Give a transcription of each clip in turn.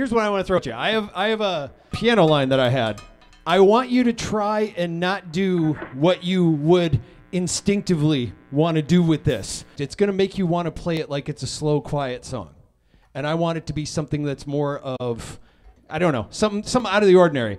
Here's what I want to throw at you. I have I have a piano line that I had. I want you to try and not do what you would instinctively want to do with this. It's going to make you want to play it like it's a slow, quiet song. And I want it to be something that's more of, I don't know, something, something out of the ordinary.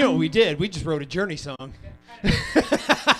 You know what we did? We just wrote a Journey song.